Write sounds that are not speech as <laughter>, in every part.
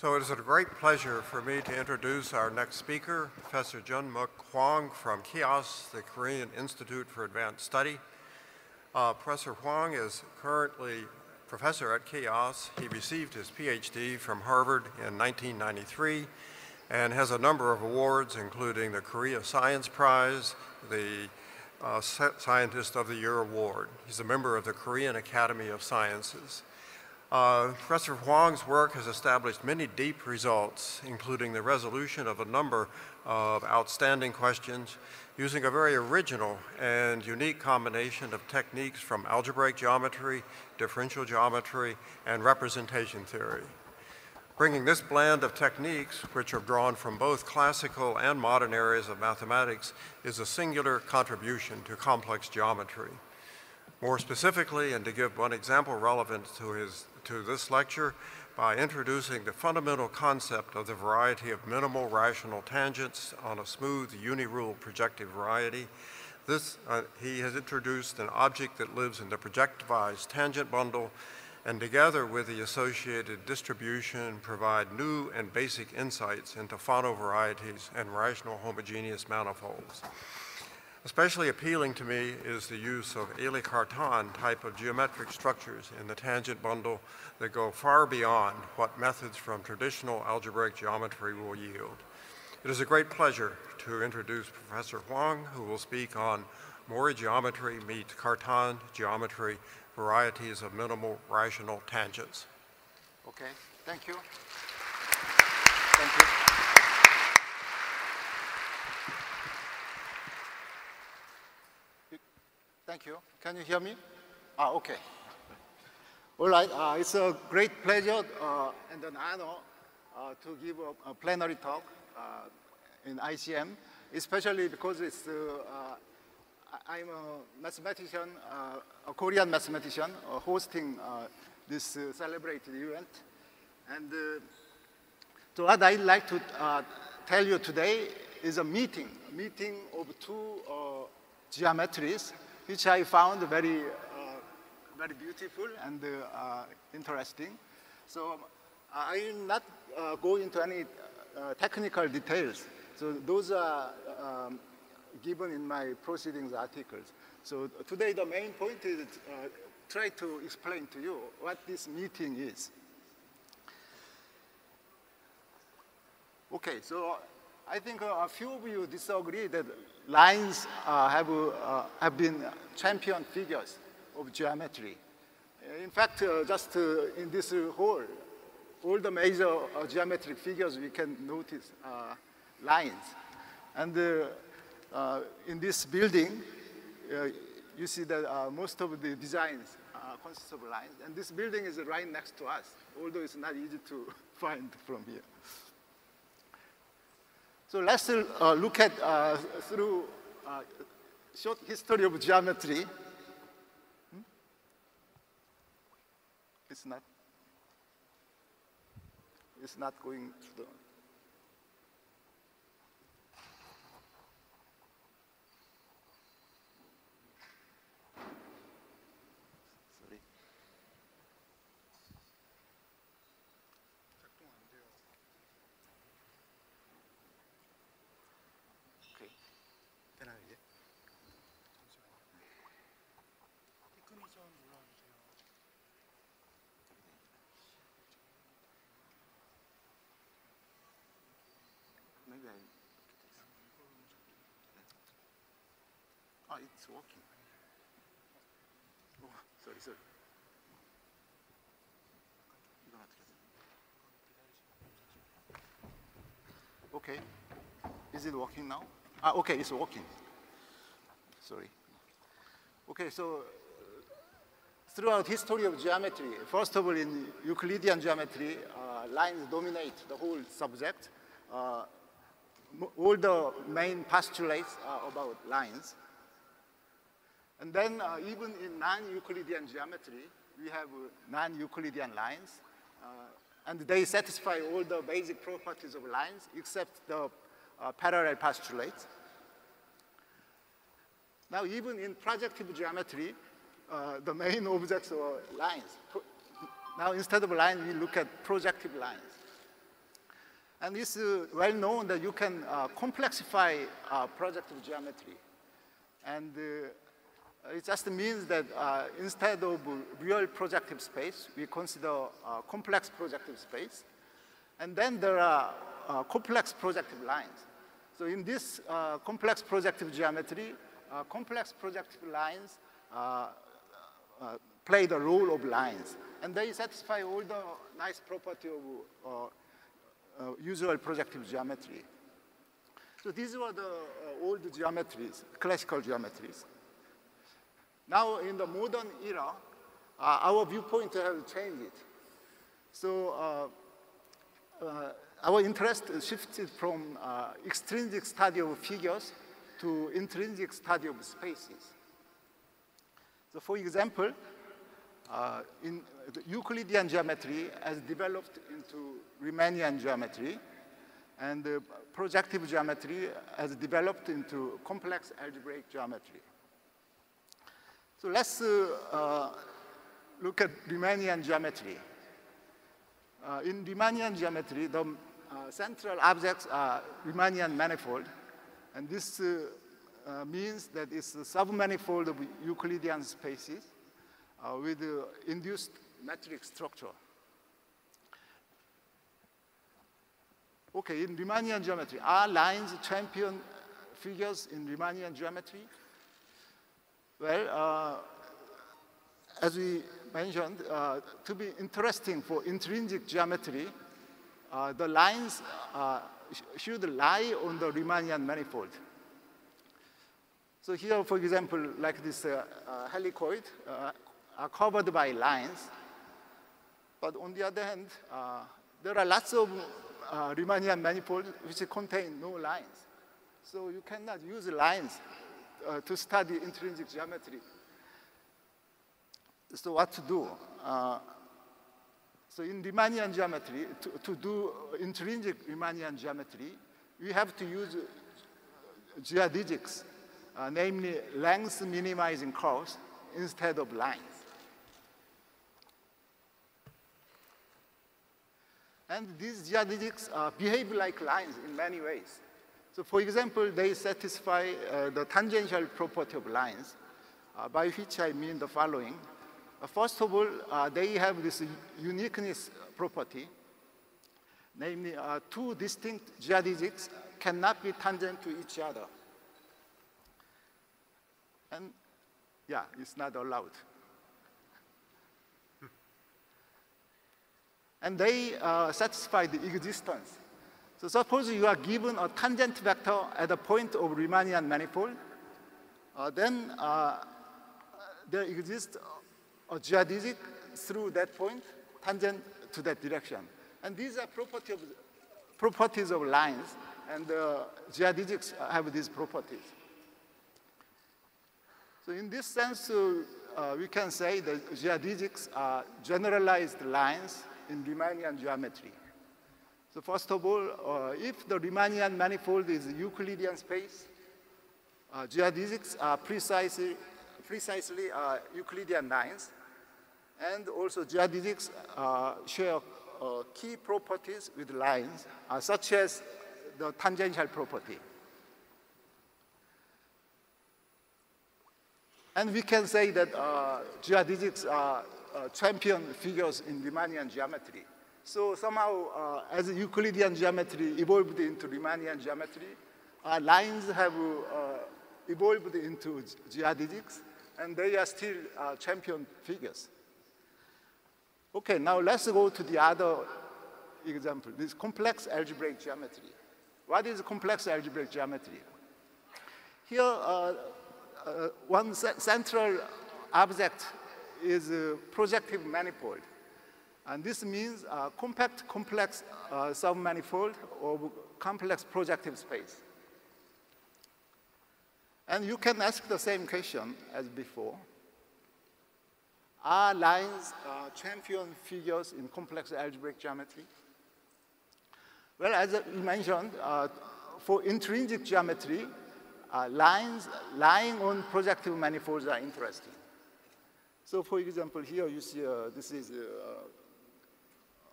So it is a great pleasure for me to introduce our next speaker, Professor Jun Muk Hwang from KIAS, the Korean Institute for Advanced Study. Uh, Professor Hwang is currently professor at KIAS. He received his PhD from Harvard in 1993 and has a number of awards, including the Korea Science Prize, the uh, Scientist of the Year Award. He's a member of the Korean Academy of Sciences. Uh, Professor Hwang's work has established many deep results, including the resolution of a number of outstanding questions using a very original and unique combination of techniques from algebraic geometry, differential geometry, and representation theory. Bringing this blend of techniques, which are drawn from both classical and modern areas of mathematics, is a singular contribution to complex geometry. More specifically, and to give one example relevant to, his, to this lecture, by introducing the fundamental concept of the variety of minimal rational tangents on a smooth unirule projective variety. This, uh, he has introduced an object that lives in the projectivized tangent bundle and together with the associated distribution provide new and basic insights into Fano varieties and rational homogeneous manifolds. Especially appealing to me is the use of Élie-Cartan type of geometric structures in the tangent bundle that go far beyond what methods from traditional algebraic geometry will yield. It is a great pleasure to introduce Professor Hwang, who will speak on Mori geometry meets Cartan geometry varieties of minimal rational tangents. Okay, thank you. Thank you. Thank you. Can you hear me? Ah, okay. All right, uh, it's a great pleasure uh, and an honor uh, to give a, a plenary talk uh, in ICM, especially because it's uh, uh, I'm a mathematician, a Korean mathematician, hosting this celebrated event. And so what I'd like to tell you today is a meeting, a meeting of two geometries, which I found very, uh, very beautiful and uh, interesting. So um, I will not uh, go into any technical details. So those are um, given in my proceedings articles. So today the main point is uh, try to explain to you what this meeting is. Okay, so I think a few of you disagree that lines uh, have, uh, have been champion figures of geometry. In fact, uh, just uh, in this hall, all the major uh, geometric figures we can notice are lines. And in this building, you see that most of the designs consist of lines. And this building is right next to us, although it's not easy to <laughs> find from here. So let's uh, look at uh, through uh, short history of geometry. Hmm? It's not. It's not going to the. Ah, it's working. Oh, sorry, sorry. Okay. Is it working now? Ah, okay, it's working. Sorry. Okay, so throughout history of geometry, first of all, in Euclidean geometry, uh, lines dominate the whole subject. Uh, all the main postulates are about lines. And then uh, even in non-Euclidean geometry, we have uh, non-Euclidean lines. Uh, and they satisfy all the basic properties of lines except the uh, parallel postulates. Now, even in projective geometry, the main <laughs> objects are lines. Now, instead of lines, we look at projective lines. And it's uh, well known that you can uh, complexify uh, projective geometry. And it just means that uh, instead of real projective space, we consider uh, complex projective space. And then there are complex projective lines. So in this complex projective geometry, complex projective lines play the role of lines. And they satisfy all the nice property of uh, usual projective geometry. So these were the uh, old geometries, classical geometries. Now in the modern era, uh, our viewpoint has changed. So our interest shifted from extrinsic study of figures to intrinsic study of spaces. So for example, uh, in Euclidean geometry has developed into Riemannian geometry, and projective geometry has developed into complex algebraic geometry. So let's uh, uh, look at Riemannian geometry. Uh, in Riemannian geometry, the uh, central objects are Riemannian manifold, and this uh, means that it's a submanifold of Euclidean spaces uh, with induced metric structure. Okay, in Riemannian geometry, are lines champion figures in Riemannian geometry? Well, uh, as we mentioned, uh, to be interesting for intrinsic geometry, uh, the lines sh should lie on the Riemannian manifold. So here, for example, like this helicoid, are covered by lines. But on the other hand, there are lots of uh, Riemannian manifolds which contain no lines. So you cannot use lines uh, to study intrinsic geometry. So what to do? Uh, so in Riemannian geometry, to, to, do intrinsic Riemannian geometry, we have to use geodesics, uh, namely length minimizing curves instead of lines. And these geodesics behave like lines in many ways. So for example, they satisfy uh, the tangential property of lines, uh, by which I mean the following. Uh, first of all, uh, they have this uniqueness property, namely uh, two distinct geodesics cannot be tangent to each other. And yeah, it's not allowed. <laughs> and they uh, satisfy the existence. So suppose you are given a tangent vector at a point of Riemannian manifold, uh, then uh, there exists a geodesic through that point, tangent to that direction. And these are property of, properties of lines, and the geodesics have these properties. So in this sense, uh, we can say that geodesics are generalized lines in Riemannian geometry. So first of all, uh, if the Riemannian manifold is Euclidean space, uh, geodesics are precisely, precisely uh, Euclidean lines, and also geodesics uh, share uh, key properties with lines, uh, such as the tangential property. And we can say that geodesics are champion figures in Riemannian geometry. So somehow, uh, as Euclidean geometry evolved into Riemannian geometry, uh, lines have uh, evolved into geodesics, and they are still uh, champion figures. Okay, now let's go to the other example, this complex algebraic geometry. What is complex algebraic geometry? Here, uh, one central object is a projective manifold. And this means a compact complex uh, submanifold or complex projective space. And you can ask the same question as before. Are lines uh, champion figures in complex algebraic geometry? Well, as we mentioned, uh, for intrinsic geometry, uh, lines lying on projective manifolds are interesting. So for example, here you see uh, this is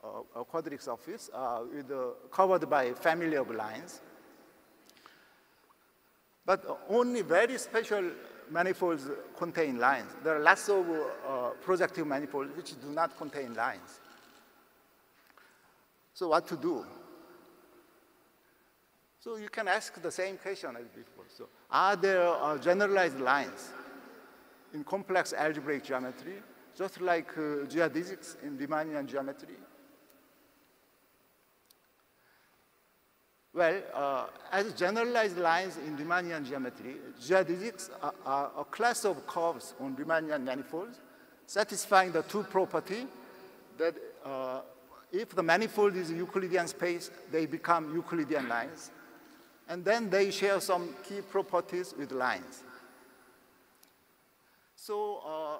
uh, a quadric surface uh, with, uh, covered by family of lines. But only very special manifolds contain lines. There are lots of uh, projective manifolds which do not contain lines. So what to do? So you can ask the same question as before. So are there uh, generalized lines in complex algebraic geometry, just like uh, geodesics in Riemannian geometry? Well, uh, as generalized lines in Riemannian geometry, geodesics are, are, a class of curves on Riemannian manifolds satisfying the two property that uh, if the manifold is Euclidean space, they become Euclidean lines. And then they share some key properties with lines. So uh,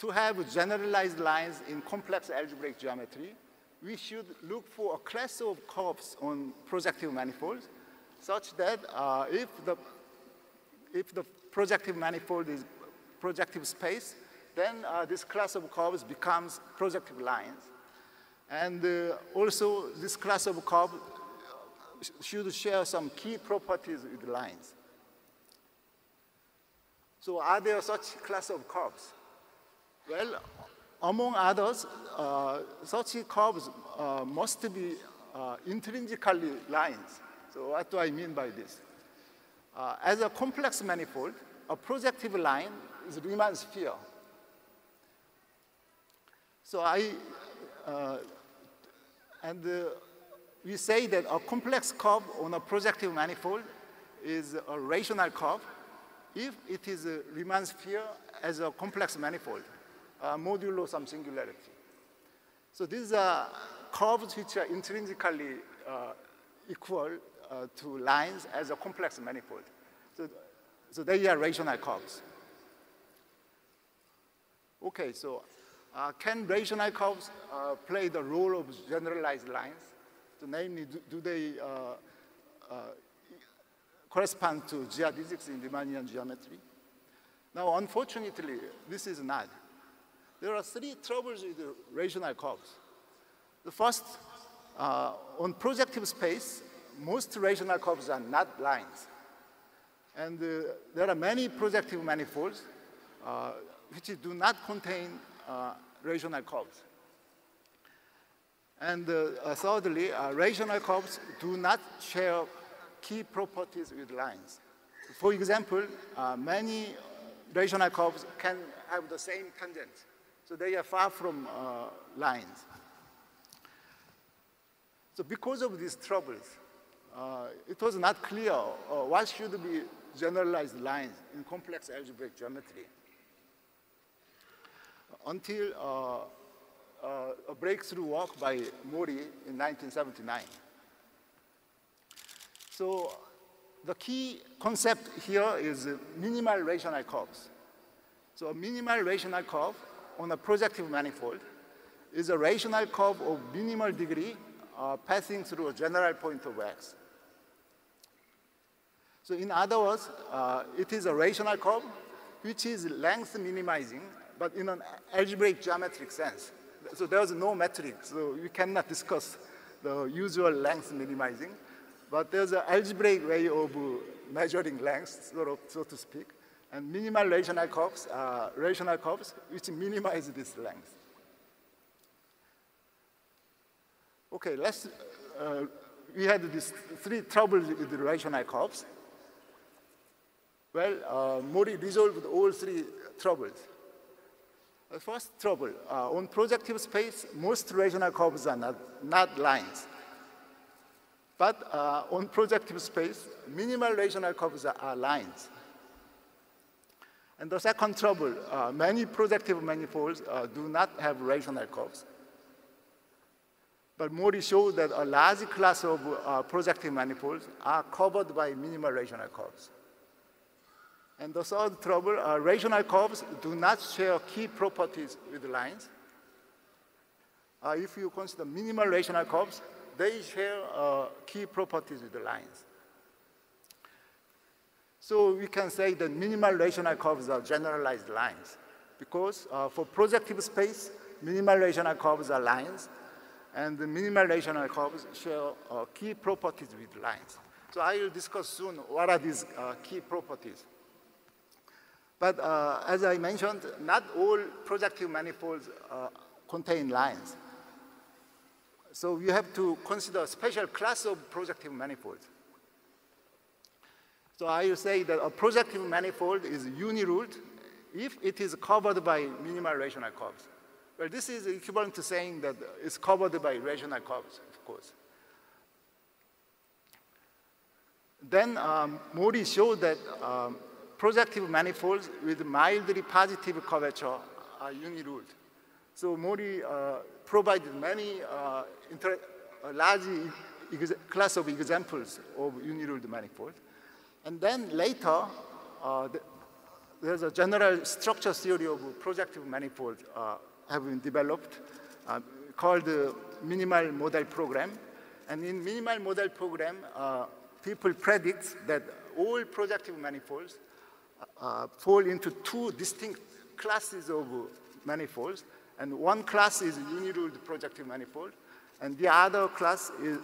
to have generalized lines in complex algebraic geometry, we should look for a class of curves on projective manifolds such that uh, if, the, if the projective manifold is projective space, then uh, this class of curves becomes projective lines. And uh, also, this class of curves should share some key properties with lines. So are there such class of curves? Well, among others, uh, such curves uh, must be uh, intrinsically lines. So what do I mean by this? Uh, as a complex manifold, a projective line is a Riemann sphere. So I, uh, and uh, we say that a complex curve on a projective manifold is a rational curve if it is a Riemann sphere as a complex manifold uh, modulo some singularity. So these are curves which are intrinsically uh, equal uh, to lines as a complex manifold. So, so they are rational curves. Okay, so uh, can rational curves uh, play the role of generalized lines? So namely, do, do they uh, correspond to geodesics in Riemannian geometry? Now, unfortunately, this is not. There are three troubles with rational curves. The first, uh, on projective space, most rational curves are not lines. And uh, there are many projective manifolds uh, which do not contain uh, rational curves. And uh, thirdly, uh, rational curves do not share key properties with lines. For example, many rational curves can have the same tangent. So they are far from uh, lines. So because of these troubles, uh, it was not clear uh, what should be generalized lines in complex algebraic geometry until uh, uh, a breakthrough work by Mori in 1979. So the key concept here is minimal rational curves. So a minimal rational curve on a projective manifold is a rational curve of minimal degree uh, passing through a general point of x. So in other words, uh, it is a rational curve which is length minimizing, but in an algebraic geometric sense. So there's no metric, so you cannot discuss the usual length minimizing, but there's an algebraic way of measuring length, sort of, so to speak. And minimal rational curves are rational curves which minimize this length. Okay, let's, uh, we had these three troubles with the rational curves. Well, uh, Mori resolved all three troubles. The first trouble, uh, on projective space, most rational curves are not, not lines. But uh, on projective space, minimal rational curves are, are lines. And the second trouble, uh, many projective manifolds uh, do not have rational curves. But Mori showed that a large class of uh, projective manifolds are covered by minimal rational curves. And the third trouble, uh, rational curves do not share key properties with lines. Uh, if you consider minimal rational curves, they share uh, key properties with the lines. So we can say that minimal rational curves are generalized lines because uh, for projective space, minimal rational curves are lines. and the minimal rational curves share uh, key properties with lines. So I will discuss soon what are these uh, key properties. But uh, as I mentioned, not all projective manifolds uh, contain lines. So we have to consider a special class of projective manifolds. So I will say that a projective manifold is uniruled if it is covered by minimal rational curves. Well, this is equivalent to saying that it's covered by rational curves, of course. Then um, Mori showed that um, projective manifolds with mildly positive curvature are uniruled. So Mori uh, provided many uh, uh, large class of examples of uniruled manifold. And then later, uh, the, there's a general structure theory of projective manifold uh, have been developed uh, called the minimal model program. And in minimal model program, uh, people predict that all projective manifolds uh, fall into two distinct classes of manifolds. And one class is uniruled projective manifold, and the other class is,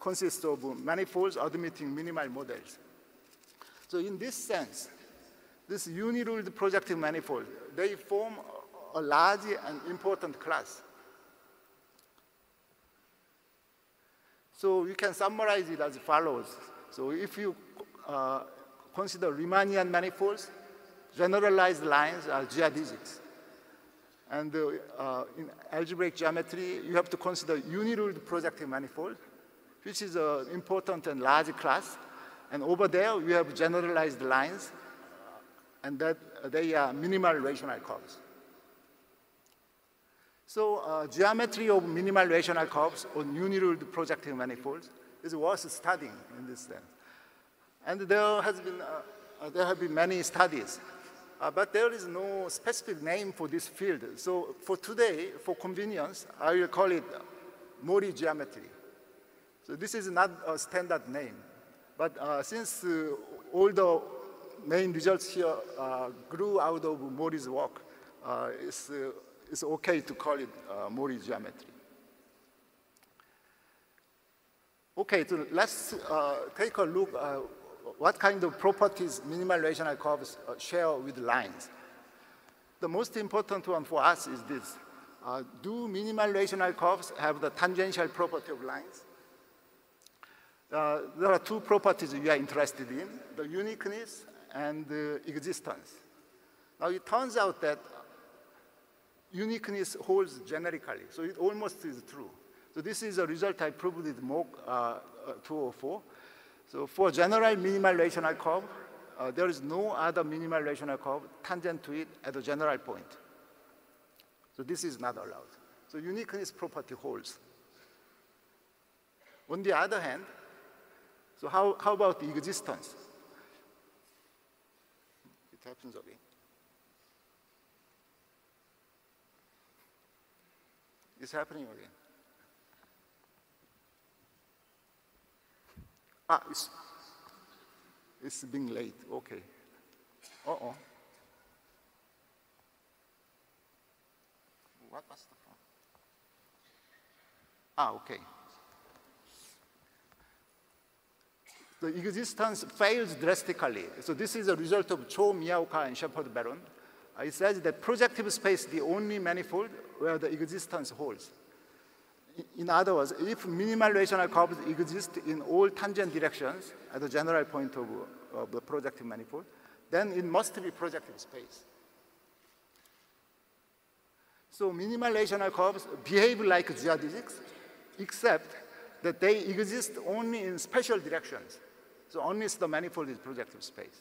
consists of manifolds admitting minimal models. So in this sense, this uniruled projective manifold, they form a large and important class. So we can summarize it as follows. So if you uh, consider Riemannian manifolds, generalized lines are geodesics. And uh, uh, in algebraic geometry, you have to consider uniruled projective manifold, which is an important and large class. And over there, we have generalized lines, and that they are minimal rational curves. So uh, geometry of minimal rational curves on uniruled projective manifolds is worth studying in this sense. And there, has been, uh, uh, there have been many studies, uh, but there is no specific name for this field. So for today, for convenience, I will call it Mori geometry. So this is not a standard name. But uh, since uh, all the main results here grew out of Mori's work, it's it's okay to call it uh, Mori geometry. Okay, so let's uh, take a look uh, what kind of properties minimal rational curves uh, share with lines. The most important one for us is this. Uh, do minimal rational curves have the tangential property of lines? Uh, there are two properties we are interested in, the uniqueness and the existence. Now it turns out that uniqueness holds generically. So it almost is true. So this is a result I proved with Mok uh, uh, 204. So for general minimal rational curve, uh, there is no other minimal rational curve tangent to it at a general point. So this is not allowed. So uniqueness property holds. On the other hand, so how, how about the existence? It happens again. It's happening again. Ah, it's, it's being late. Okay. Uh-oh. What was the problem? Ah, okay. The existence fails drastically. So this is a result of Cho, Miyaoka, and Shepherd-Barron. It says that projective space is the only manifold where the existence holds. In other words, if minimal rational curves exist in all tangent directions at the general point of, of the projective manifold, then it must be projective space. So minimal rational curves behave like geodesics, except that they exist only in special directions. So only the manifold is projective space.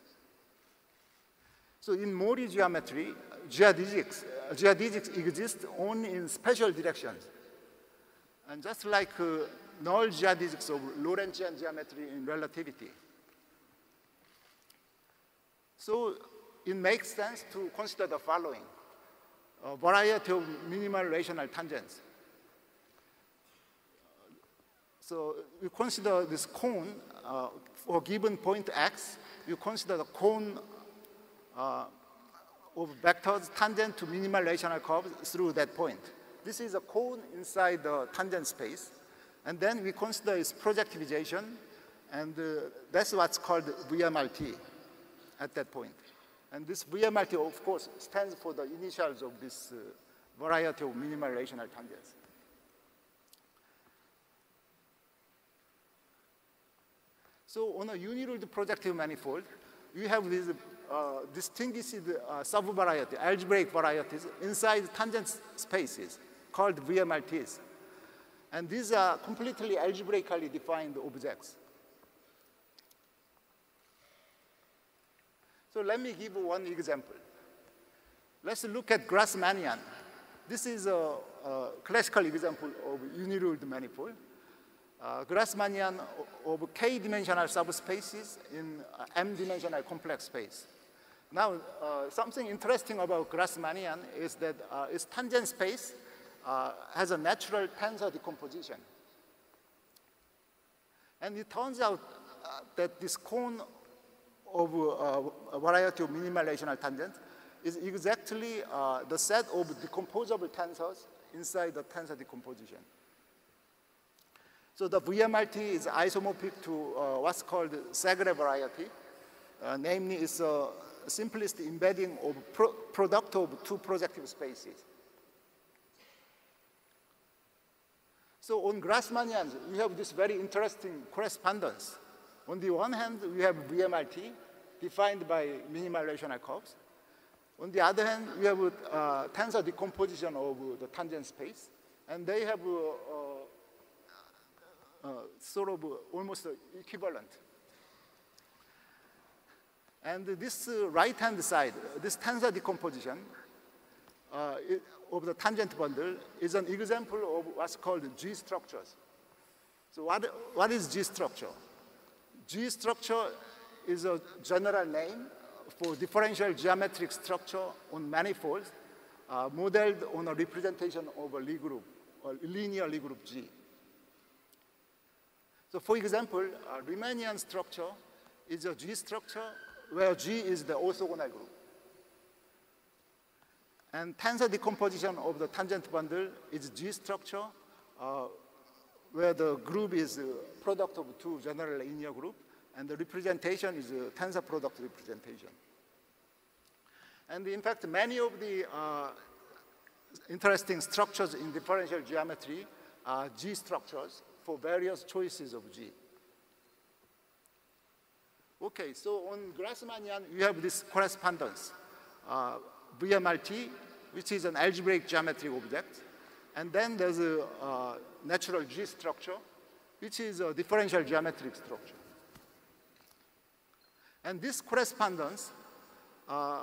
So in Mori geometry, geodesics, geodesics exist only in special directions. And just like uh, null geodesics of Lorentzian geometry in relativity. So it makes sense to consider the following. A variety of minimal rational tangents. So we consider this cone uh, for given point x, you consider the cone uh, of vectors tangent to minimal rational curves through that point. This is a cone inside the tangent space. And then we consider its projectivization, and uh, that's what's called VMRT at that point. And this VMRT, of course, stands for the initials of this uh, variety of minimal rational tangents. So on a uniruled projective manifold, we have these uh, distinguished uh, subvariety, algebraic varieties inside tangent spaces called VMRTs. And these are completely algebraically defined objects. So let me give one example. Let's look at Grassmannian. This is a, a classical example of uniruled manifold. Uh, Grassmannian of k-dimensional subspaces in uh, m-dimensional complex space. Now, uh, something interesting about Grassmannian is that uh, its tangent space uh, has a natural tensor decomposition. And it turns out uh, that this cone of a variety of minimal rational tangents is exactly the set of decomposable tensors inside the tensor decomposition. So the VMRT is isomorphic to uh, what's called Segre variety. Uh, namely, it's a simplest embedding of pro product of two projective spaces. So on Grassmannians, we have this very interesting correspondence. On the one hand, we have VMRT, defined by minimal rational curves. On the other hand, we have uh, tensor decomposition of the tangent space, and they have uh, uh, sort of almost equivalent. And this right-hand side, this tensor decomposition, uh, of the tangent bundle is an example of what's called G structures. So what, what is G structure? G structure is a general name for differential geometric structure on manifolds uh, modeled on a representation of a Lie group, a linear Lie group G. So for example, a Riemannian structure is a G structure where G is the orthogonal group. And tensor decomposition of the tangent bundle is G structure, uh, where the group is a product of two general linear group, and the representation is a tensor product representation. And in fact, many of the uh, interesting structures in differential geometry are G structures for various choices of G. Okay, so on Grassmannian, you have this correspondence. Uh, VMRT, which is an algebraic geometric object. And then there's a uh, natural G structure, which is a differential geometric structure. And this correspondence uh,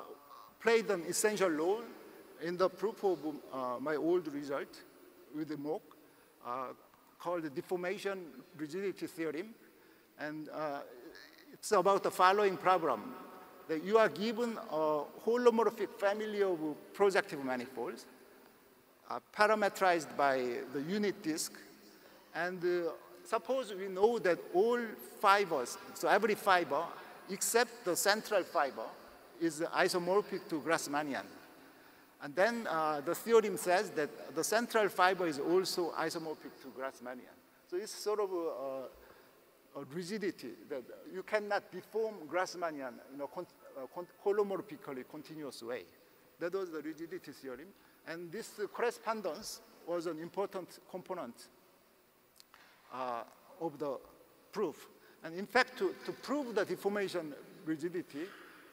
played an essential role in the proof of uh, my old result with the Mok uh, called the deformation rigidity theorem. And uh, it's about the following problem that you are given a holomorphic family of projective manifolds uh, parametrized by the unit disk. And uh, suppose we know that all fibers, so every fiber except the central fiber is isomorphic to Grassmannian. And then uh, the theorem says that the central fiber is also isomorphic to Grassmannian. So it's sort of a, a, a rigidity that you cannot deform Grassmannian in a holomorphically continuous way. That was the rigidity theorem. And this correspondence was an important component uh, of the proof. And in fact, to, to prove the deformation rigidity,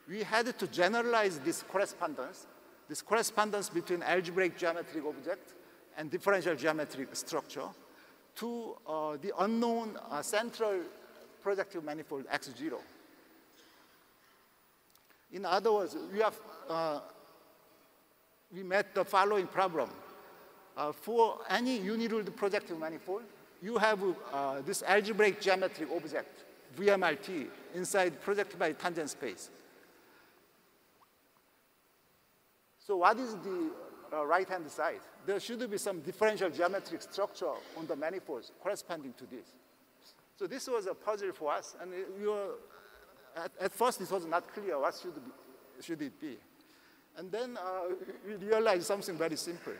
we had to generalize this correspondence, this correspondence between algebraic geometric object and differential geometric structure to uh, the unknown uh, central projective manifold X0. In other words, we, have, uh, we met the following problem. Uh, for any uniruled projective manifold, you have uh, this algebraic geometric object, VMRT, inside projective by tangent space. So what is the uh, right-hand side? There should be some differential geometric structure on the manifolds corresponding to this. So this was a puzzle for us, and we were at, at, first it was not clear what should, be, should it be. And then uh, we realized something very simple.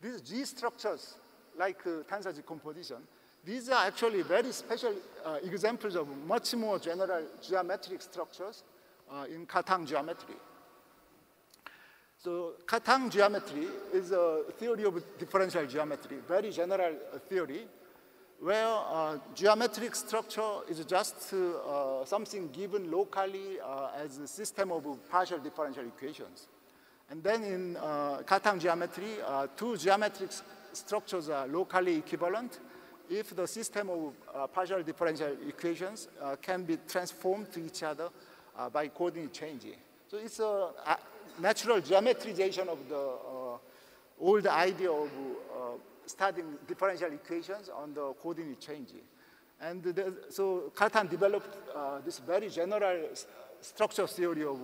These G structures, like uh, tensor decomposition, these are actually very special uh, examples of much more general geometric structures uh, in Cartan geometry. So Cartan geometry is a theory of differential geometry, very general uh, theory, where uh, geometric structure is just uh, something given locally uh, as a system of partial differential equations. And then in uh, Cartan geometry, uh, two geometric structures are locally equivalent if the system of partial differential equations can be transformed to each other by coordinate changing. So it's a natural geometrization of the uh, old idea of studying differential equations on the coordinate changing. And the, so Cartan developed this very general structure theory of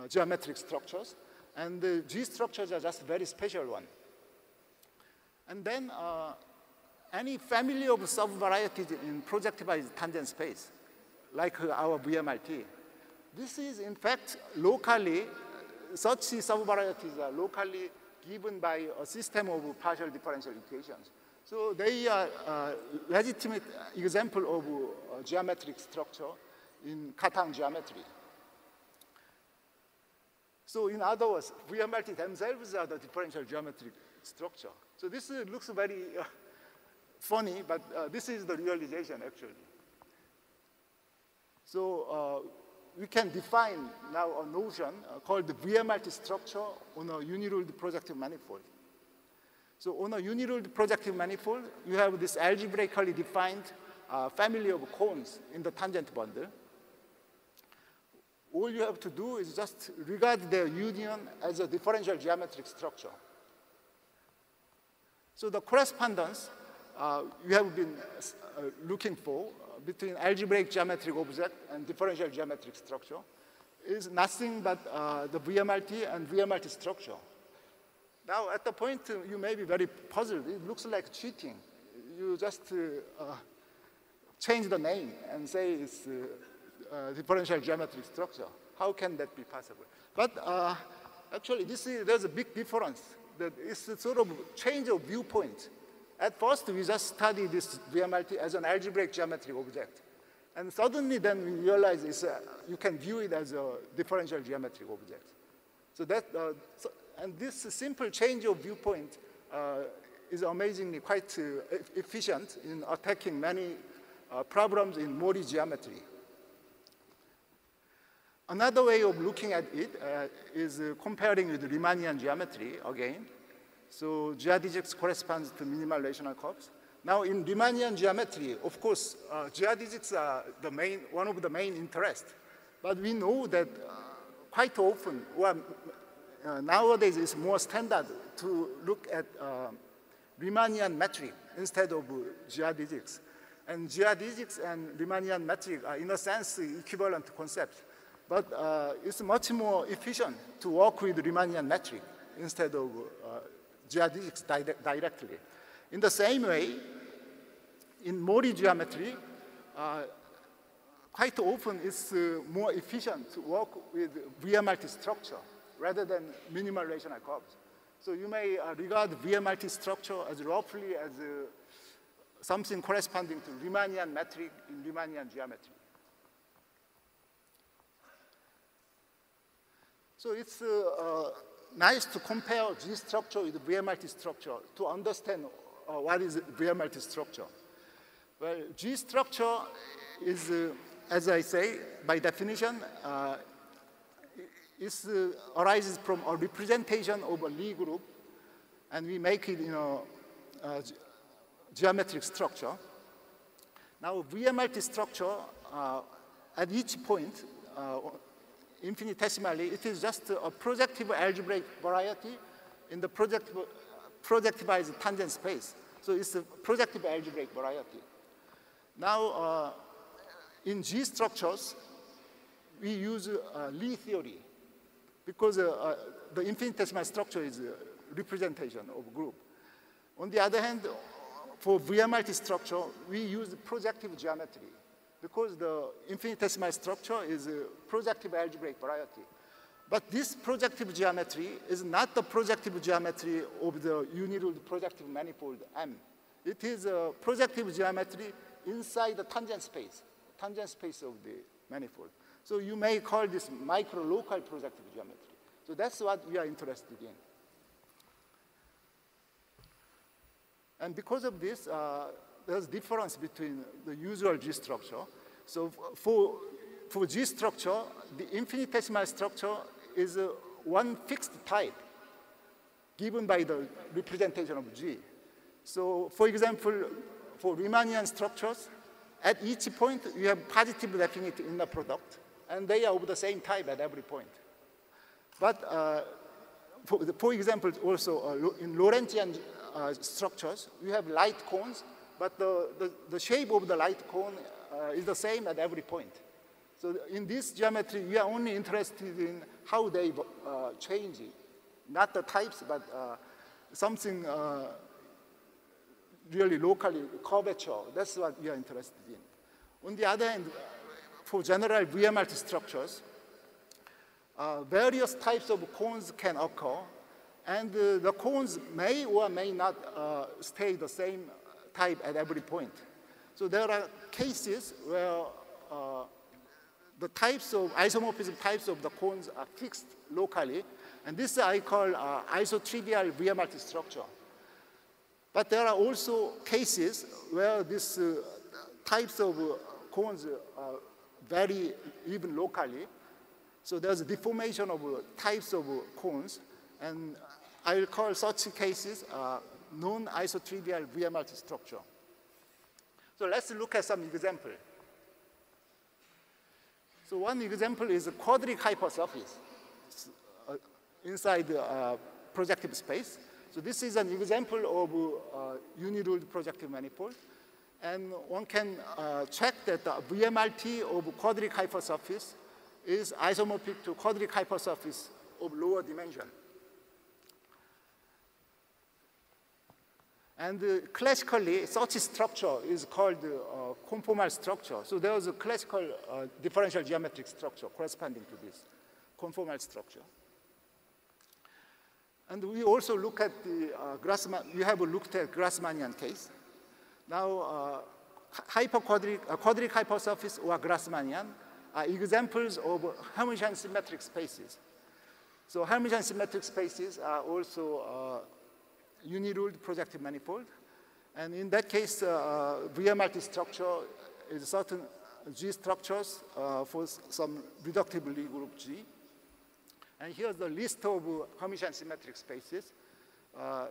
uh, geometric structures. And the G structures are just very special one. And then uh, any family of subvarieties in projectivized tangent space, like uh, our VMRT. This is, in fact, locally, such subvarieties are locally given by a system of partial differential equations. So they are a legitimate example of uh, geometric structure in Cartan geometry. So in other words, VMRT themselves are the differential geometric structure. So this uh, looks very uh, funny, but uh, this is the realization actually. So uh, we can define now a notion uh, called the VMRT structure on a uniruled projective manifold. So on a uniruled projective manifold, you have this algebraically defined uh, family of cones in the tangent bundle all you have to do is just regard their union as a differential geometric structure. So the correspondence uh, you have been uh, looking for uh, between algebraic geometric object and differential geometric structure is nothing but uh, the VMRT and VMRT structure. Now, at the point uh, you may be very puzzled. It looks like cheating. You just uh, change the name and say it's uh, differential geometry structure. How can that be possible? But uh, actually, this is, there's a big difference. That it's a sort of change of viewpoint. At first, we just study this VMRT as an algebraic geometric object. And suddenly then we realize it's a, you can view it as a differential geometric object. So that, uh, so, and this simple change of viewpoint uh, is amazingly quite uh, efficient in attacking many uh, problems in Mori geometry. Another way of looking at it uh, is uh, comparing with Riemannian geometry again. So geodesics corresponds to minimal rational curves. Now in Riemannian geometry, of course, uh, geodesics are the main, one of the main interests. But we know that uh, quite often, well, uh, nowadays it's more standard to look at uh, Riemannian metric instead of geodesics. And geodesics and Riemannian metric are in a sense equivalent concepts. But uh, it's much more efficient to work with Riemannian metric instead of uh, geodesics di directly. In the same way, in Mori geometry, uh, quite often it's uh, more efficient to work with VMRT structure rather than minimal rational curves. So you may uh, regard VMRT structure as roughly as uh, something corresponding to Riemannian metric in Riemannian geometry. So it's uh, uh, nice to compare G structure with VMRT structure to understand uh, what is VMRT structure. Well, G structure is, uh, as I say, by definition, uh, it uh, arises from a representation of a Lie group, and we make it in a, a geometric structure. Now, VMRT structure, at each point, infinitesimally, it is just a projective algebraic variety in the projective, projectivized tangent space. So it's a projective algebraic variety. Now, uh, in G structures, we use uh, Lie theory because uh, uh, the infinitesimal structure is a representation of group. On the other hand, for VMRT structure, we use projective geometry because the infinitesimal structure is a projective algebraic variety. But this projective geometry is not the projective geometry of the uniruled projective manifold M. It is a projective geometry inside the tangent space, tangent space of the manifold. So you may call this micro-local projective geometry. So that's what we are interested in. And because of this, uh, there's difference between the usual G structure. So for, for G structure, the infinitesimal structure is uh, one fixed type given by the representation of G. So for example, for Riemannian structures, at each point, you have positive definite inner product, and they are of the same type at every point. But uh, for, for, example, also uh, in Lorentzian uh, structures, you have light cones, but the, the, the shape of the light cone uh, is the same at every point. So in this geometry, we are only interested in how they uh, change, not the types, but uh, something uh, really locally curvature. That's what we are interested in. On the other hand, for general VMRT structures, uh, various types of cones can occur, and uh, the cones may or may not stay the same type at every point. So there are cases where uh, the types of isomorphism types of the cones are fixed locally, and this I call uh, isotrivial VMRT structure. But there are also cases where these uh, types of uh, cones vary even locally. So there's a deformation of uh, types of uh, cones, and I will call such cases non-isotrivial VMRT structure. So let's look at some example. So one example is a quadric hypersurface inside the projective space. So this is an example of uh, uniruled projective manifold. And one can uh, check that the VMRT of quadric hypersurface is isomorphic to quadric hypersurface of lower dimension. And uh, classically, such structure is called uh, conformal structure. So there is a classical uh, differential geometric structure corresponding to this conformal structure. And we also look at the uh, Grassmann, we have looked at Grassmannian case. Now, uh, hyperquadric, uh, quadric hypersurface or Grassmannian are examples of Hermitian symmetric spaces. So Hermitian symmetric spaces are also uh, uniruled projective manifold. And in that case, uh, VMRT structure is certain G structures uh, for some reductively group G. And here's the list of Hermitian symmetric spaces. Uh,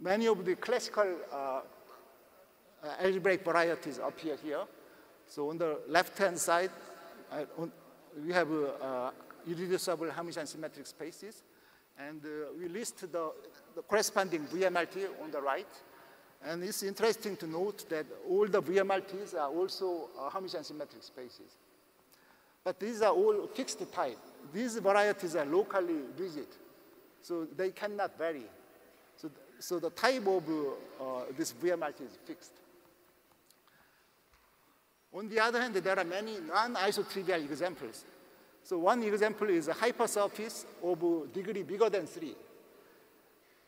many of the classical uh, algebraic varieties appear here. So on the left-hand side, uh, on, we have uh, irreducible Hermitian symmetric spaces. And uh, we list the, the, corresponding VMRT on the right. And it's interesting to note that all the VMRTs are also uh, Hermitian symmetric spaces. But these are all fixed type. These varieties are locally rigid, so they cannot vary. So, so the type of uh, this VMRT is fixed. On the other hand, there are many non-isotrivial examples. So one example is a hypersurface of degree bigger than 3.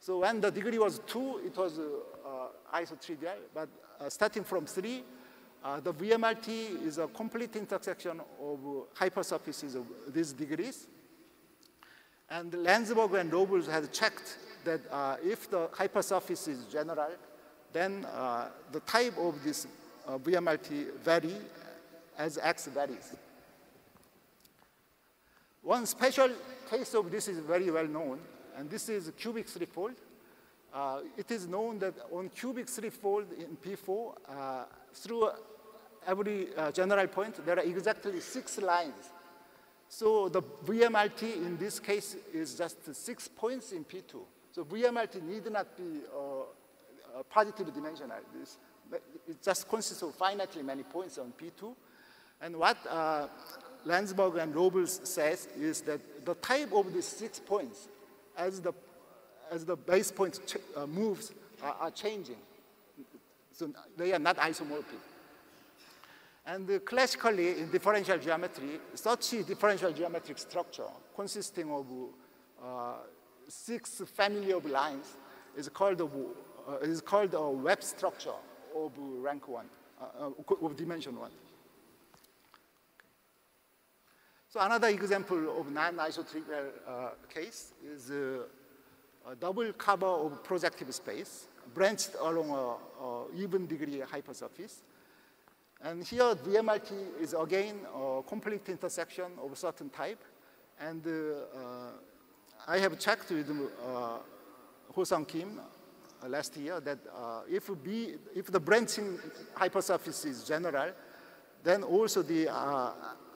So when the degree was 2, it was uh, isotrivial, but uh, starting from 3, uh, the VMRT is a complete intersection of hypersurfaces of these degrees. And Landsberg and Robles had checked that if the hypersurface is general, then the type of this VMRT vary as x varies. One special case of this is very well known, and this is cubic threefold. Uh, it is known that on cubic threefold in P4, uh, through every uh, general point, there are exactly six lines. So the VMRT in this case is just six points in P2. So VMRT need not be uh, positive dimensional. This, it just consists of finitely many points on P2. And what uh, Landsberg and Robles says is that the type of these six points, as the, as the base points uh, moves, are changing. So they are not isomorphic. And classically, in differential geometry, such a differential geometric structure consisting of uh, six family of lines is called, a, uh, is called a web structure of rank one, uh, uh, of dimension one. So another example of non-isotrivial uh, case is uh, a double cover of projective space branched along a, a even degree hypersurface. And here VMRT is again a complete intersection of a certain type. And uh, uh, I have checked with uh, Ho-Sung Kim uh, last year that uh, if, B, if the branching hypersurface is general, then also the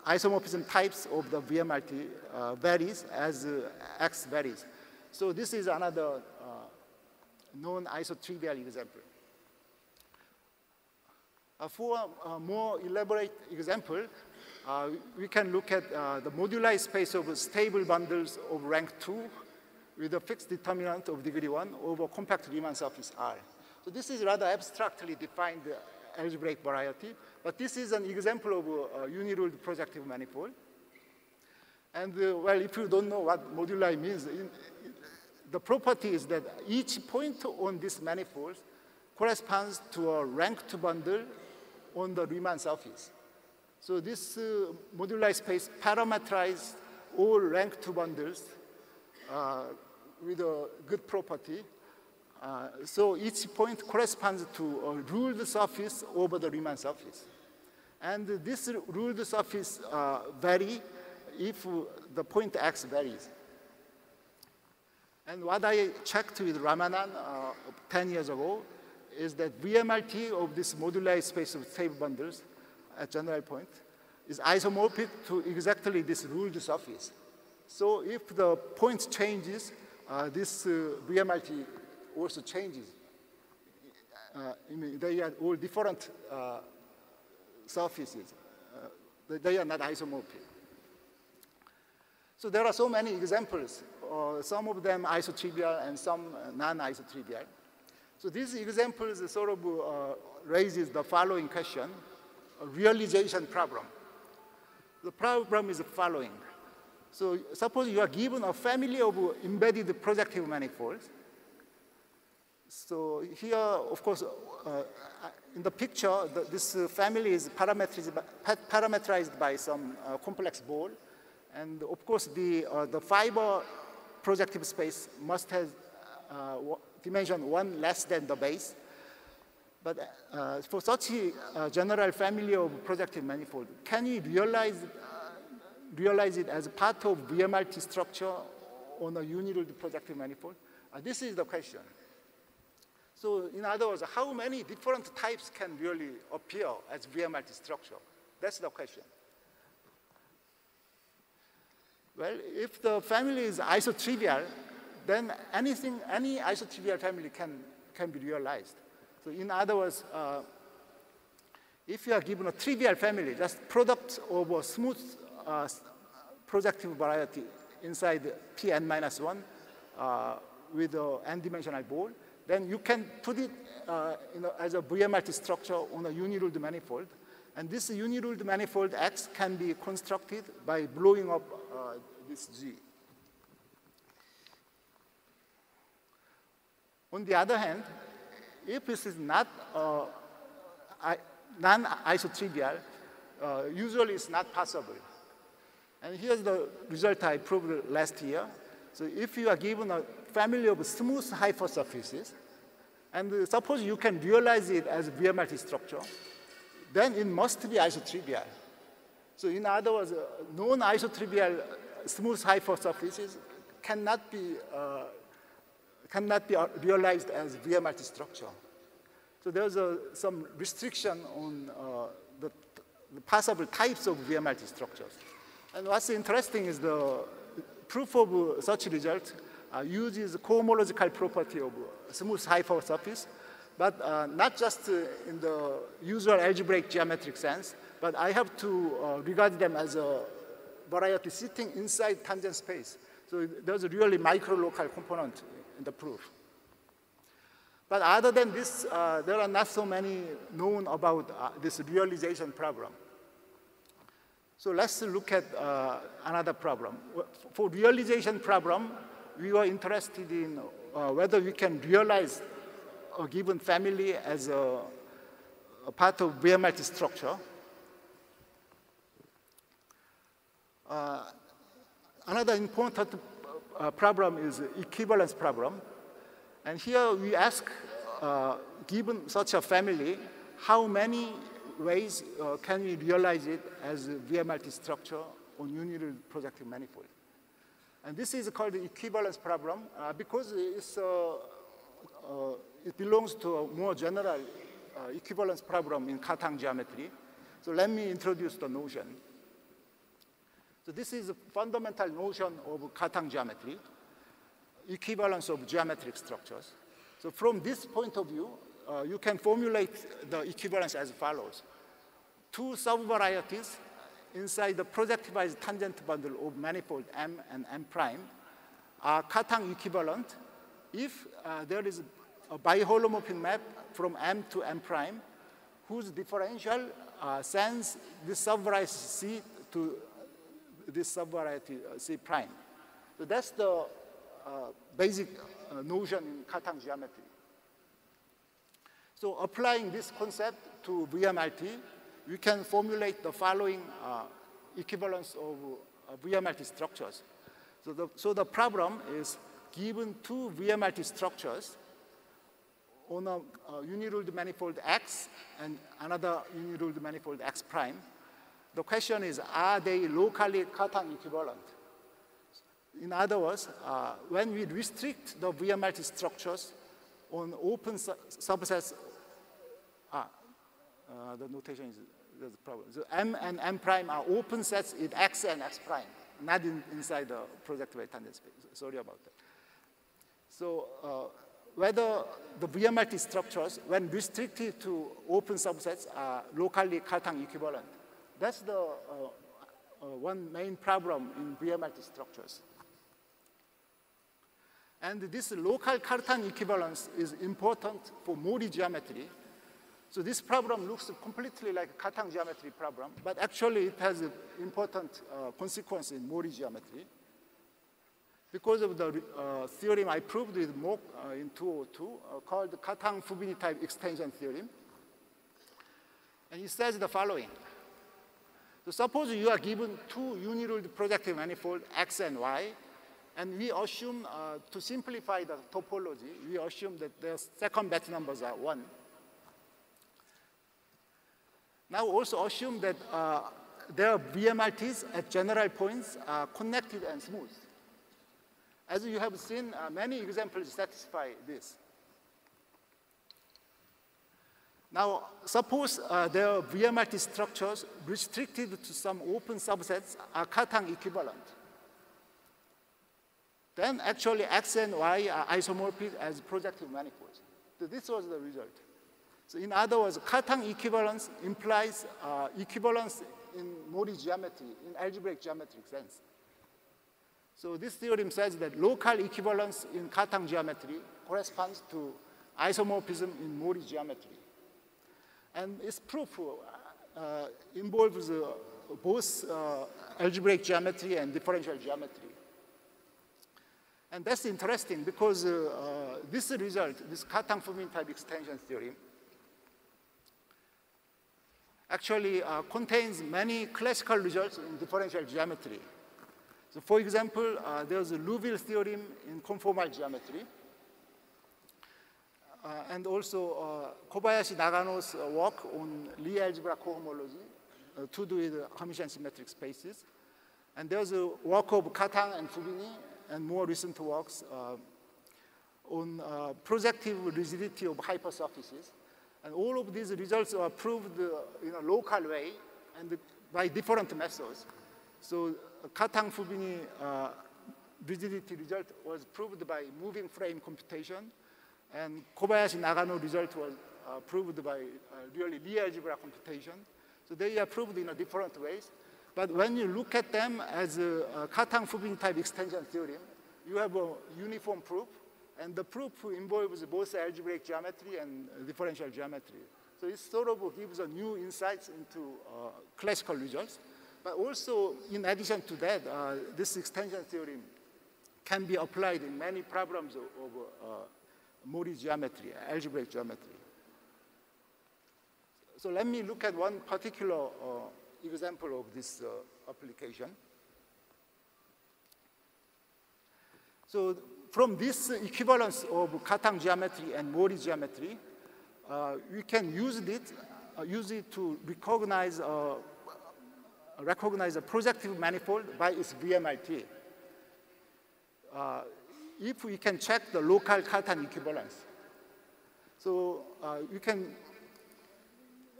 isomorphism types of the VMRT uh, varies as uh, X varies. So this is another uh, non-isotrivial example. Uh, for a more elaborate example, uh, we can look at uh, the moduli space of stable bundles of rank 2 with a fixed determinant of degree 1 over compact Riemann surface R. So this is rather abstractly defined algebraic variety, but this is an example of a, a uniruled projective manifold. And uh, well, if you don't know what moduli means, in, in, the property is that each point on this manifold corresponds to a ranked bundle on the Riemann surface. So this uh, moduli space parameterized all ranked bundles uh, with a good property uh, so each point corresponds to a ruled surface over the Riemann surface. And this ruled surface uh, vary if the point x varies. And what I checked with Ramanan uh, 10 years ago is that VMRT of this moduli space of stable bundles at general point is isomorphic to exactly this ruled surface. So if the point changes, uh, this uh, VMRT also changes. Uh, I mean, they are all different uh, surfaces. Uh, they are not isomorphic. So there are so many examples, uh, some of them isotrivial and some uh, non-isotrivial. So these examples sort of uh, raises the following question, a realization problem. The problem is the following. So suppose you are given a family of embedded projective manifolds, so here, of course, uh, in the picture, the, this uh, family is parameterized by, parameterized by some uh, complex ball. And of course, the, uh, the fiber projective space must have uh, dimension one less than the base. But uh, for such a general family of projective manifold, can we realize, realize it as part of VMRT structure on a uniruled projective manifold? this is the question. So in other words, how many different types can really appear as VMRT structure? That's the question. Well, if the family is isotrivial, then anything, any isotrivial family can, can be realized. So in other words, uh, if you are given a trivial family, just product of a smooth uh, projective variety inside Pn minus one uh, with an n-dimensional ball, then you can put it uh, as a VMRT structure on a uniruled manifold. And this uniruled manifold X can be constructed by blowing up uh, this G. On the other hand, if this is not uh, non-isotrivial, uh, usually it's not possible. And here's the result I proved last year. So if you are given a family of smooth hypersurfaces, and suppose you can realize it as VMRT structure, then it must be isotrivial. So in other words, uh, non-isotrivial smooth hypersurfaces cannot be, uh, cannot be uh, realized as VMRT structure. So there's some restriction on uh, the, the possible types of VMRT structures. And what's interesting is the proof of such result uh, uses the cohomological property of smooth hypersurface, but uh, not just uh, in the usual algebraic geometric sense, but I have to uh, regard them as a variety sitting inside tangent space. So there's a really micro-local component in the proof. But other than this, uh, there are not so many known about uh, this realization problem. So let's look at uh, another problem. For realization problem, we were interested in uh, whether we can realize a given family as a, a part of VMRT structure. Uh, another important uh, problem is equivalence problem. And here we ask, uh, given such a family, how many ways uh, can we realize it as a VMRT structure on uniruled projective manifold. And this is called the equivalence problem uh, because it's, uh, uh it belongs to a more general uh, equivalence problem in Cartan geometry. So let me introduce the notion. So this is a fundamental notion of Cartan geometry, equivalence of geometric structures. So from this point of view, uh, you can formulate the equivalence as follows. Two subvarieties inside the projectivized tangent bundle of manifold M and M prime are Cartan equivalent if uh, there is a biholomorphic map from M to M prime whose differential uh, sends this subvariety C to this subvariety uh, C prime. So that's the uh, basic uh, notion in Cartan geometry. So applying this concept to VMRT, we can formulate the following uh, equivalence of uh, structures. So the, so the problem is given two VMRT structures on a, uniruled manifold X and another uniruled manifold X prime. The question is, are they locally Cartan equivalent? In other words, uh, when we restrict the VMRT structures on open su subsets uh, the notation is the problem. So M and M prime are open sets in X and X prime, not in, inside the projective tangent space. Sorry about that. So uh, whether the VMRT structures, when restricted to open subsets, are locally Cartan equivalent. That's the uh, uh, one main problem in VMRT structures. And this local Cartan equivalence is important for Mori geometry so this problem looks completely like a Cartan geometry problem, but actually it has an important uh, consequence in Mori geometry. Because of the uh, theorem I proved with Mok uh, in 2002, uh, called the Cartan-Fubini type extension theorem. And it says the following. So suppose you are given two uniruled projective manifold X and Y, and we assume, uh, to simplify the topology, we assume that the second Betti numbers are one. Now also assume that uh, their VMRTs at general points are connected and smooth. As you have seen, uh, many examples satisfy this. Now, suppose uh, their VMRT structures restricted to some open subsets are Cartan equivalent. Then actually X and Y are isomorphic as projective manifolds. So this was the result. So in other words, Cartan equivalence implies uh, equivalence in Mori geometry, in algebraic geometric sense. So this theorem says that local equivalence in Cartan geometry corresponds to isomorphism in Mori geometry. And its proof uh, involves uh, both uh, algebraic geometry and differential geometry. And that's interesting because uh, uh, this result, this Cartan-Fubini type extension theorem, actually uh, contains many classical results in differential geometry. So for example, uh, there's a Liouville theorem in conformal geometry. Uh, and also uh, Kobayashi Nagano's uh, work on Lie algebra cohomology uh, to do with Hermitian symmetric spaces. And there's a work of Cartan and Fubini and more recent works on projective rigidity of hypersurfaces. And all of these results are proved uh, in a local way and by different methods. So Cartan-Fubini uh, rigidity result was proved by moving frame computation, and Kobayashi Nagano result was uh, proved by uh, really Lie algebra computation. So they are proved in a different ways. But when you look at them as a, a Cartan-Fubini type extension theorem, you have a uniform proof And the proof involves both algebraic geometry and differential geometry. So it sort of gives a new insights into uh, classical results. But also, in addition to that, uh, this extension theorem can be applied in many problems of, of uh, Mori geometry, algebraic geometry. So let me look at one particular uh, example of this uh, application. So from this equivalence of Cartan geometry and Mori geometry, uh, we can use it, uh, use it to recognize, uh, recognize a projective manifold by its VMRT. Uh, if we can check the local Cartan equivalence. So uh, you can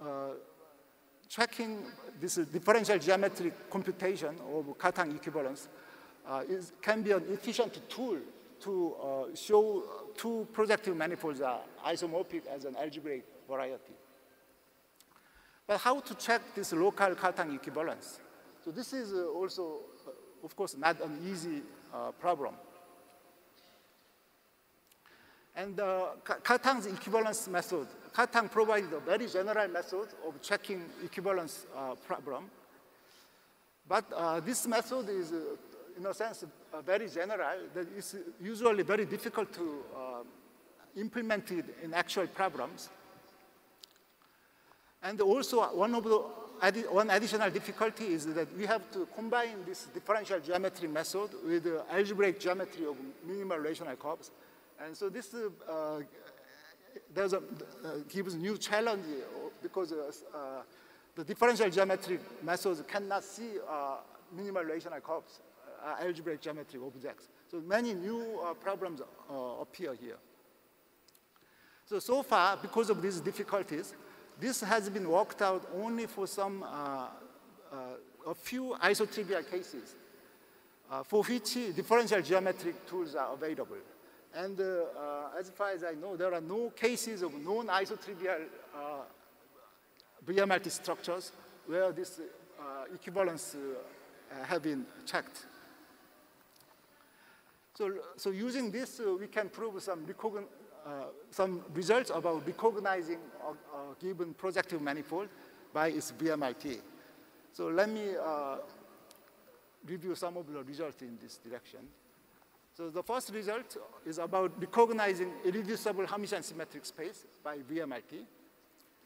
uh, checking this differential geometric computation of Cartan equivalence is, can be an efficient tool to uh, show two projective manifolds are isomorphic as an algebraic variety. But how to check this local Cartan equivalence? So this is uh, also, uh, of course, not an easy uh, problem. And uh, Cartan's equivalence method, Cartan provided a very general method of checking equivalence uh, problem. But uh, this method is, uh, in a sense, uh, very general, that is usually very difficult to uh, implement it in actual problems. And also, one of the one additional difficulty is that we have to combine this differential geometry method with the algebraic geometry of minimal rational curves. And so this uh, a, uh, gives new challenge because uh, the differential geometry methods cannot see uh, minimal rational curves, uh, algebraic geometry objects. So many new uh, problems appear here. So, so far, because of these difficulties, this has been worked out only for some, a few isotrivial cases for which differential geometric tools are available. And uh, uh, as far as I know, there are no cases of non-isotrivial uh, VMRT structures where this equivalence have been checked. So, so using this, uh, we can prove some, uh, some results about recognizing a, a, given projective manifold by its VMRT. So let me uh, review some of the results in this direction. So the first result is about recognizing irreducible Hermitian symmetric space by VMRT.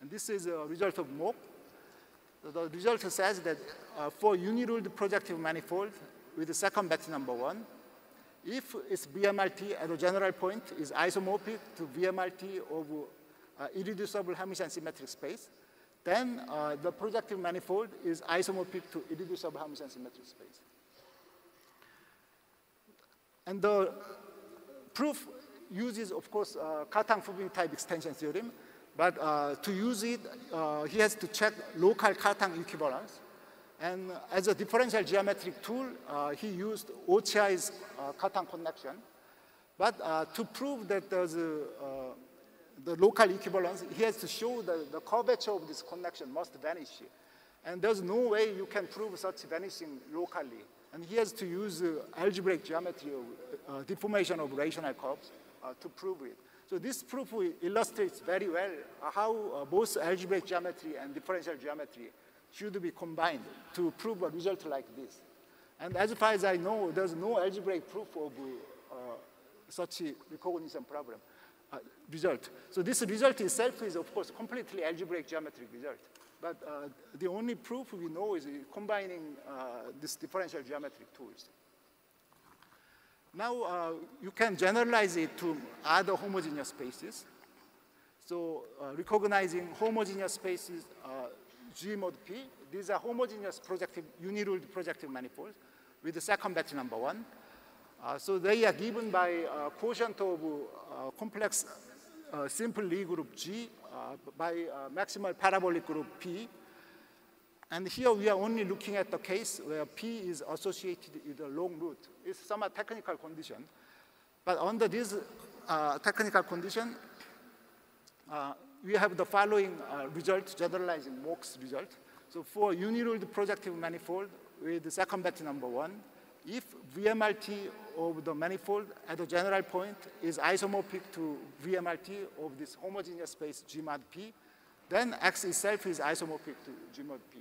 And this is a result of Mok. So the result says that uh, for uniruled projective manifold with the second Betti number one, if its VMRT at a general point is isomorphic to VMRT of uh, irreducible Hermitian symmetric space, then uh, the projective manifold is isomorphic to irreducible Hermitian symmetric space. And the proof uses, of course, uh, Cartan-Fubini type extension theorem, but uh, to use it, uh, he has to check local Cartan equivalence. And as a differential geometric tool, uh, he used Ochiai's uh, Cartan connection. But uh, to prove that there's a, uh, the local equivalence, he has to show that the curvature of this connection must vanish. And there's no way you can prove such vanishing locally. And he has to use uh, algebraic geometry of uh, deformation of rational curves to prove it. So this proof illustrates very well how both algebraic geometry and differential geometry should be combined to prove a result like this. And as far as I know, there's no algebraic proof of uh, such a recognition problem uh, result. So this result itself is, of course, completely algebraic geometric result. But uh, the only proof we know is combining uh, these differential geometric tools. Now uh, you can generalize it to other homogeneous spaces. So uh, recognizing homogeneous spaces, G mod P, these are homogeneous projective, uniruled projective manifolds with the second Betti number one. Uh, so they are given by quotient of complex simple Lie group G uh, by uh, maximal parabolic group P. And here we are only looking at the case where P is associated with a long root. It's somewhat technical condition. But under this uh, technical condition, uh, we have the following uh, result, generalizing Mok's result. So for uniruled projective manifold with the second Betti number one, if VMRT of the manifold at the general point is isomorphic to VMRT of this homogeneous space G mod P, then X itself is isomorphic to G mod P.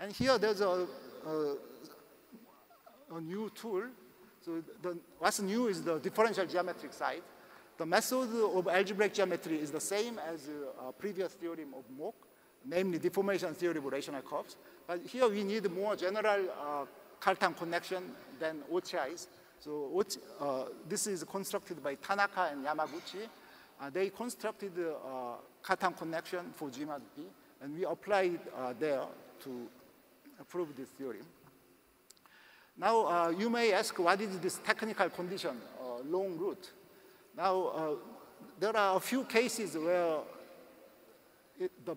And here there's a, a, a new tool. So the, what's new is the differential geometric side. The method of algebraic geometry is the same as the uh, previous theorem of Mok, namely deformation theory of rational curves. But here we need more general uh, Cartan connection than Ochiai's. So uh, this is constructed by Tanaka and Yamaguchi. Uh, they constructed the uh, Cartan connection for G mod B, and we applied uh, there to prove this theorem. Now, uh, you may ask, what is this technical condition, uh, long root? Now, there are a few cases where it, the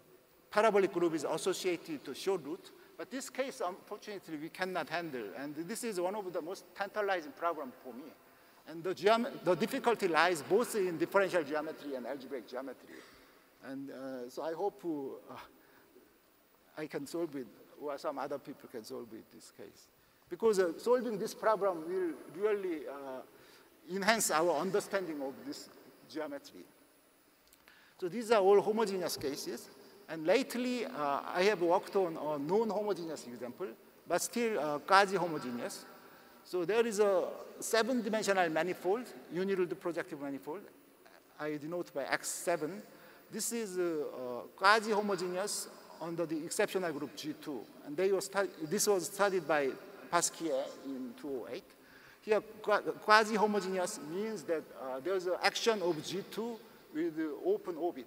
parabolic group is associated to short root, but this case, unfortunately, we cannot handle. And this is one of the most tantalizing problems for me. And the, the, difficulty lies both in differential geometry and algebraic geometry. And uh, so I hope uh, I can solve it, or some other people can solve it this case. Because uh, solving this problem will really uh, enhance our understanding of this geometry. So these are all homogeneous cases. And lately, uh, I have worked on a non-homogeneous example, but still uh, quasi-homogeneous. So there is a seven-dimensional manifold, uniruled projective manifold. I denote by X7. This is uh, uh, quasi-homogeneous under the exceptional group G2. And they were this was studied by Pasquier in 2008. Here, quasi-homogeneous means that uh, there's an action of G2 with open orbit.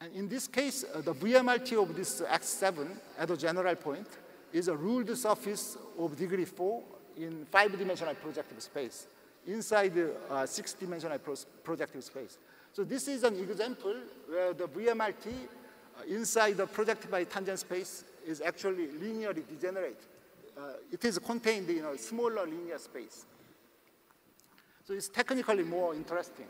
And in this case, uh, the VMRT of this X7 at a general point is a ruled surface of degree 4 in five-dimensional projective space inside the uh, six-dimensional pro projective space. So this is an example where the VMRT uh, inside the projective by tangent space is actually linearly degenerate. Uh, it is contained in a smaller linear space. So it's technically more interesting.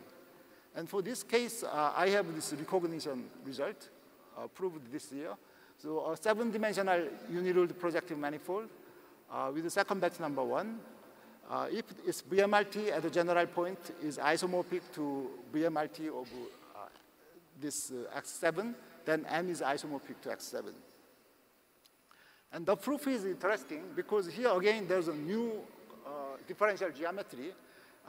And for this case, uh, I have this recognition result uh, proved this year. So a seven-dimensional uniruled projective manifold with the second Betti number one. If its VMRT at the general point is isomorphic to VMRT of this uh, X7, then M is isomorphic to X7. And the proof is interesting because here again there's a new differential geometry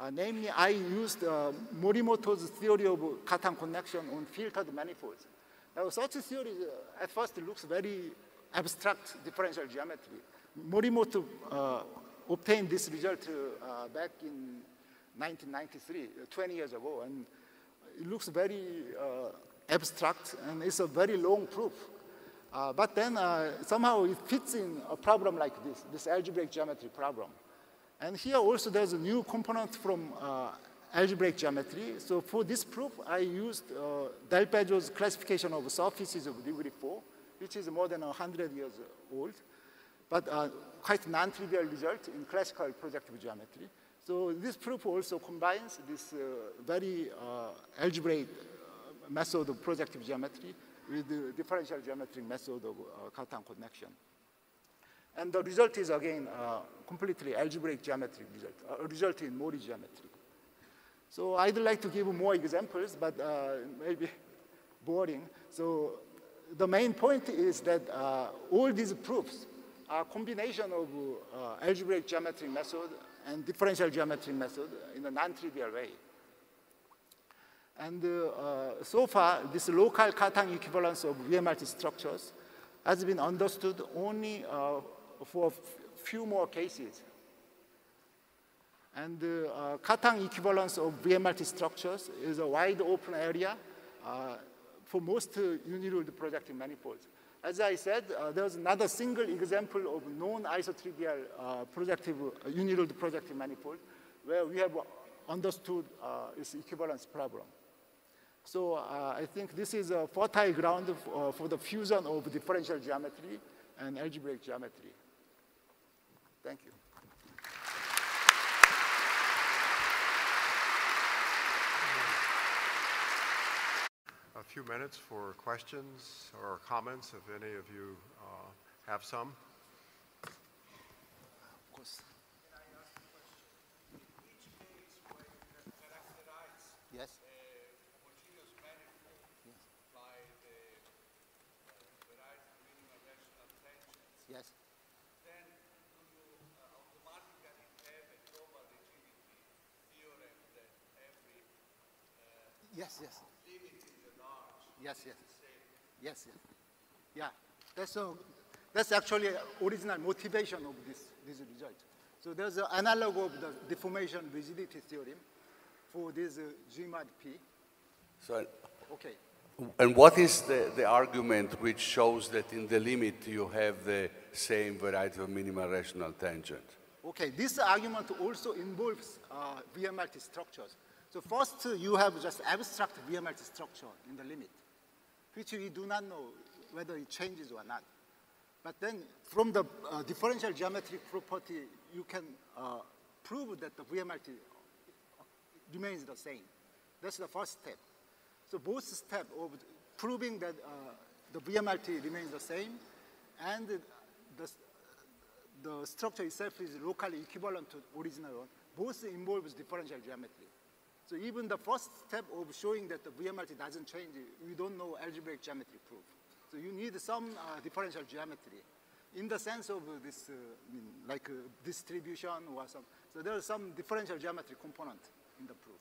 uh, namely, I used uh, Morimoto's theory of Cartan connection on filtered manifolds. Now, such a theory uh, at first looks very abstract differential geometry. Morimoto uh, obtained this result uh, back in 1993, 20 years ago, and it looks very abstract, and it's a very long proof. But then somehow it fits in a problem like this, this algebraic geometry problem. And here also there's a new component from uh, algebraic geometry. So for this proof, I used uh, Del Pezzo's classification of surfaces of degree 4, which is more than 100 years old, but uh, quite non-trivial result in classical projective geometry. So this proof also combines this uh, very uh, algebraic uh, method of projective geometry with the differential geometric method of uh, Cartan connection. And the result is, again, uh, completely algebraic geometric result, uh, result in Mori geometry. So I'd like to give more examples, but uh, maybe <laughs> boring. So the main point is that uh, all these proofs are combination of uh, algebraic geometry method and differential geometry method in a non-trivial way. And uh, so far, this local Cartan equivalence of VMRT structures has been understood only for a few more cases. And the uh, Cartan equivalence of VMRT structures is a wide open area uh, for most uh, uniruled projective manifolds. As I said, uh, there's not a single example of non-isotrivial uh, projective, uh, uniruled projective manifold where we have understood uh, its equivalence problem. So I think this is a fertile ground for the fusion of differential geometry and algebraic geometry. Thank you. A few minutes for questions or comments if any of you uh, have some. Of course. Yes. homogeneous manifold by the uh, variety minimal rational tangents, Yes. then do you uh, automatically have a global rigidity theorem that every Yes, yes. limit in the large Yes, yes. Yes, yes. Yeah, that's, a, that's actually original motivation of this, this result. So there's an analog of the deformation rigidity theorem for this uh, G-mod P. So, Okay. and what is the, the argument which shows that in the limit you have the same variety of minimal rational tangent? Okay, this argument also involves uh, VMRT structures. So first, you have just abstract VMRT structure in the limit, which we do not know whether it changes or not. But then from the uh, differential geometric property, you can uh, prove that the VMRT remains the same. That's the first step. So both steps of proving that uh, the VMRT remains the same and the, the structure itself is locally equivalent to original one, both involves differential geometry. So even the first step of showing that the VMRT doesn't change, we don't know algebraic geometry proof. So you need some uh, differential geometry in the sense of this, uh, I mean, like uh, distribution or some. So there is some differential geometry component in the proof.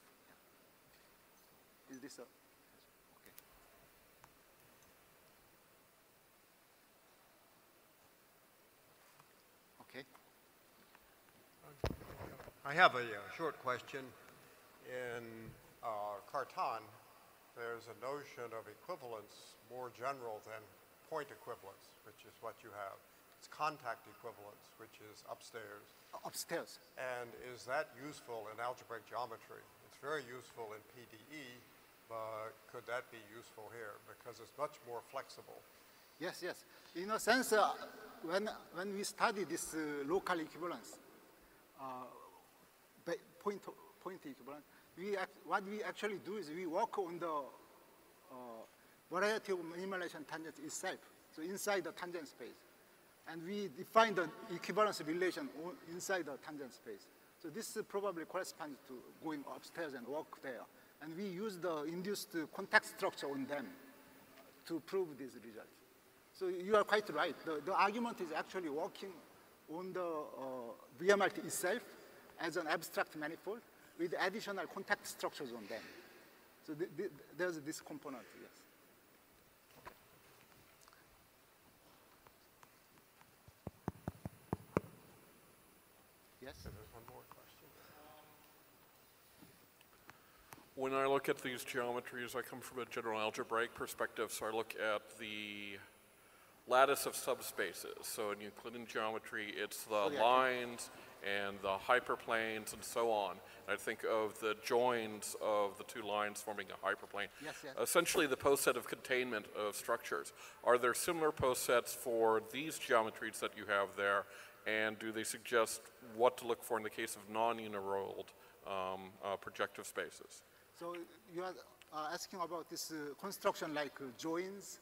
Yeah. Is this a? Okay. Okay. I have a uh, short question. In uh, Cartan, there's a notion of equivalence more general than point equivalence, which is what you have. It's contact equivalence, which is upstairs. Upstairs. And is that useful in algebraic geometry? It's very useful in PDE, but could that be useful here? Because it's much more flexible. Yes, yes. In a sense, uh, when, when we study this uh, local equivalence, uh, point, point equivalence, we what we actually do is we work on the uh, variety of minimal rational tangents itself, so inside the tangent space. And we define the equivalence relation inside the tangent space. So this probably corresponds to going upstairs and work there. And we use the induced contact structure on them to prove this result. So you are quite right. The, the argument is actually working on the uh, VMRT itself as an abstract manifold with additional contact structures on them. So th- th- there's this component, yes. Yes? There's one more question. When I look at these geometries, I come from a general algebraic perspective, so I look at the lattice of subspaces. So in Euclidean geometry, it's the oh, yeah. lines and the hyperplanes and so on. I think of the joins of the two lines forming a hyperplane. Yes, yes. Essentially the poset of containment of structures. Are there similar posets for these geometries that you have there? And do they suggest what to look for in the case of non-uniruled um, uh, projective spaces? So you are uh, asking about this uh, construction like uh, joins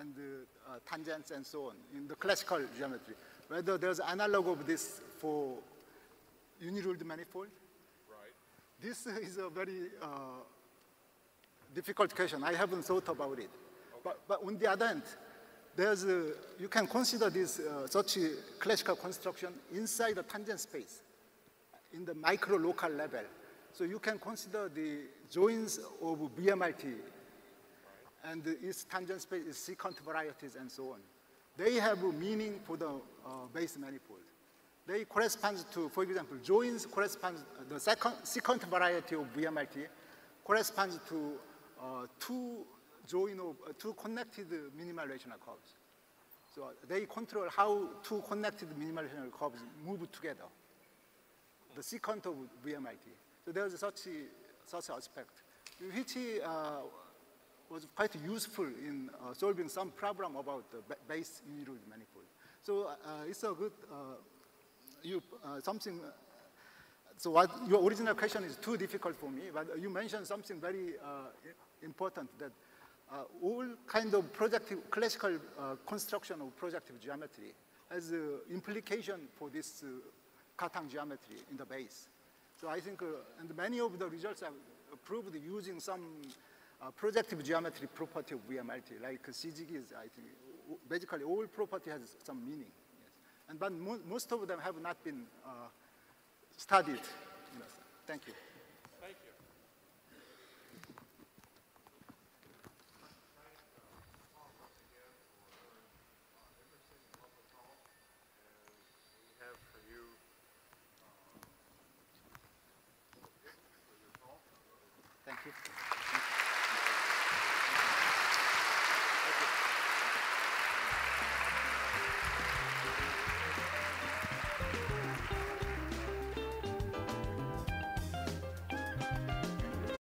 and uh, uh, tangents and so on in the classical geometry. Whether there's an analog of this for uniruled manifold. Right. This is a very uh, difficult question. I haven't thought about it. But, but on the other hand, there's a, you can consider this uh, such a classical construction inside the tangent space in the micro local level. So you can consider the joins of VMRT and its tangent space is secant varieties and so on. They have a meaning for the uh, base manifold. They correspond to, for example, joins corresponds, the second, secant variety of VMRT corresponds to uh, two join of, uh, two connected minimal rational curves. So they control how two connected minimal rational curves move together the secant of VMRT. So there's such, such aspect, which uh, was quite useful in uh, solving some problem about the ba- base uniruled manifold. So uh, it's a good, uh, you, uh, something, so what your original question is too difficult for me, but you mentioned something very uh, important that all kind of projective, classical construction of projective geometry has implication for this Cartan geometry in the base. So I think, and many of the results are proved using some uh, projective geometry property of VMRT, like CGG is, I think, basically all property has some meaning. Yes. And but mo most of them have not been uh, studied. Thank you.